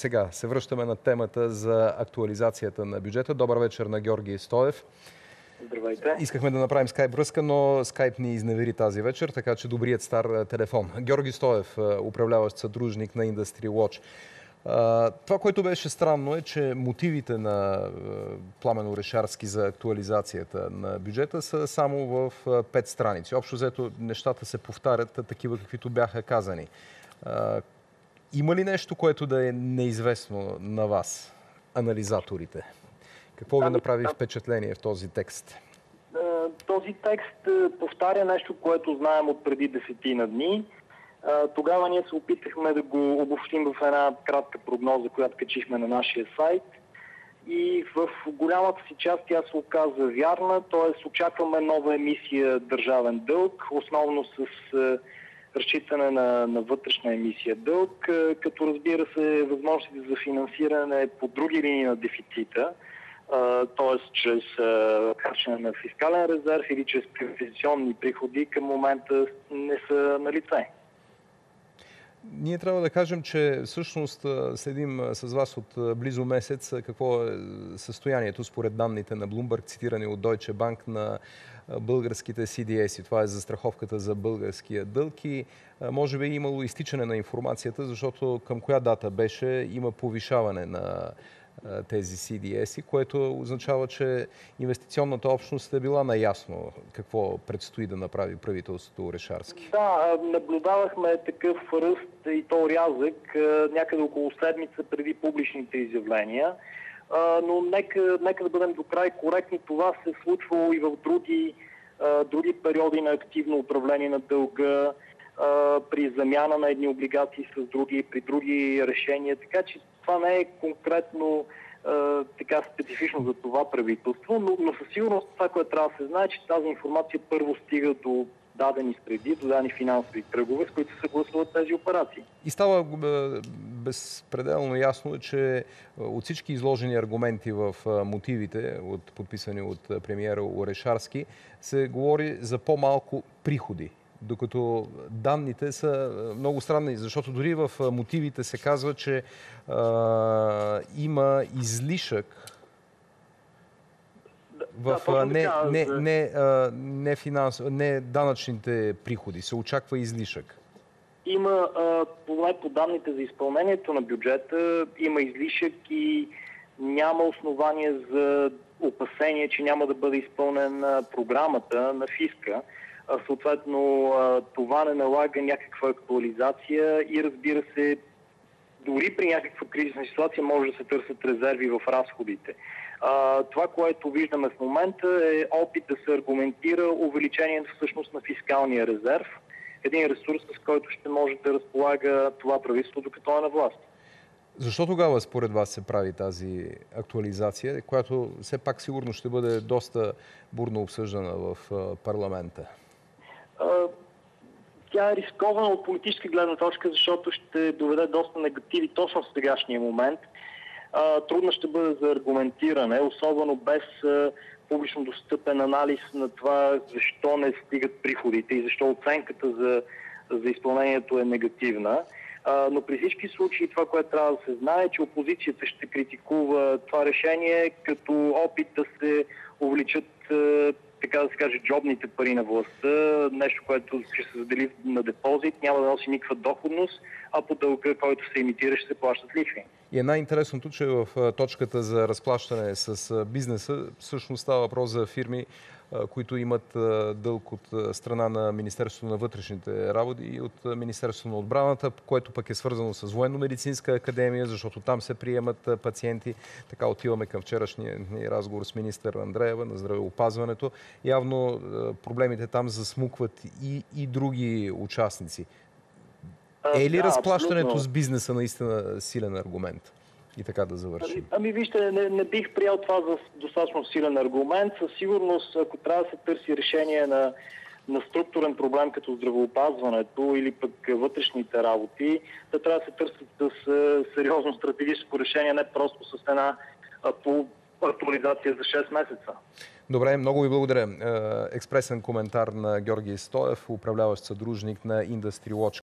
сега се връщаме на темата за актуализацията на бюджета. Добър вечер на Георги Стоев. Здравейте. Искахме да направим скайп връзка, но скайп ни изневери тази вечер, така че добрият стар телефон. Георги Стоев, управляващ съдружник на Industry Watch. Това, което беше странно е, че мотивите на Пламен Орешарски за актуализацията на бюджета са само в пет страници. Общо взето нещата се повтарят такива, каквито бяха казани. Има ли нещо, което да е неизвестно на вас, анализаторите? Какво ви ами, направи впечатление в този текст? Този текст повтаря нещо, което знаем от преди десетина дни. Тогава ние се опитахме да го обобщим в една кратка прогноза, която качихме на нашия сайт. И в голямата си част тя се оказа вярна, т.е. очакваме нова емисия държавен дълг, основно с разчитане на, на вътрешна емисия дълг, като разбира се възможностите за финансиране по други линии на дефицита, т.е. чрез качване на фискален резерв или чрез приватизационни приходи към момента не са на лице. Ние трябва да кажем, че всъщност следим с вас от близо месец какво е състоянието според данните на Bloomberg, цитирани от Deutsche Bank на българските CDS. Това е застраховката за българския дълг и може би е имало изтичане на информацията, защото към коя дата беше има повишаване на тези CDS, което означава, че инвестиционната общност е била наясно какво предстои да направи правителството Орешарски. Да, наблюдавахме такъв ръст и то рязък някъде около седмица преди публичните изявления. Но нека, нека да бъдем до край коректни. Това се случвало и в други, други периоди на активно управление на дълга, при замяна на едни облигации с други, при други решения. Така че това не е конкретно а, така специфично за това правителство, но, но със сигурност това, което трябва да се знае, че тази информация първо стига до дадени среди, до дадени финансови кръгове, с които се съгласуват тези операции. И става безпределно ясно, че от всички изложени аргументи в мотивите, от, подписани от премиера Орешарски, се говори за по-малко приходи докато данните са много странни, защото дори в мотивите се казва, че а, има излишък в да, не, не, не, не, финанс, не данъчните приходи. Се очаква излишък. Има, поне по данните за изпълнението на бюджета, има излишък и няма основание за опасение, че няма да бъде изпълнена програмата на фиска съответно това не налага някаква актуализация и разбира се, дори при някаква кризисна ситуация може да се търсят резерви в разходите. това, което виждаме в момента е опит да се аргументира увеличението всъщност на фискалния резерв, един ресурс, с който ще може да разполага това правителство, докато е на власт. Защо тогава според вас се прави тази актуализация, която все пак сигурно ще бъде доста бурно обсъждана в парламента? Тя е рискована от политическа гледна точка, защото ще доведе доста негативи точно в сегашния момент. Трудно ще бъде за аргументиране, особено без публично достъпен анализ на това защо не стигат приходите и защо оценката за, за изпълнението е негативна. но при всички случаи това, което трябва да се знае, е, че опозицията ще критикува това решение като опит да се увеличат така да се каже, джобните пари на властта, нещо, което ще се задели на депозит, няма да носи никаква доходност, а по дълга, който се имитира, ще се плащат лихви. И е най-интересното, че в точката за разплащане с бизнеса всъщност става въпрос за фирми, които имат дълг от страна на Министерството на вътрешните работи и от Министерството на отбраната, което пък е свързано с Военно-медицинска академия, защото там се приемат пациенти. Така отиваме към вчерашния разговор с министър Андреева на здравеопазването. Явно проблемите там засмукват и, и други участници. Е ли да, разплащането абсолютно. с бизнеса наистина силен аргумент? и така да завършим? Ами, ами вижте, не, не бих приел това за достатъчно силен аргумент. Със сигурност, ако трябва да се търси решение на, на структурен проблем като здравеопазването или пък вътрешните работи, да трябва да се търсят с сериозно стратегическо решение, не просто с една по актуализация за 6 месеца. Добре, много ви благодаря. Експресен коментар на Георги Стоев, управляващ съдружник на Industry Watch.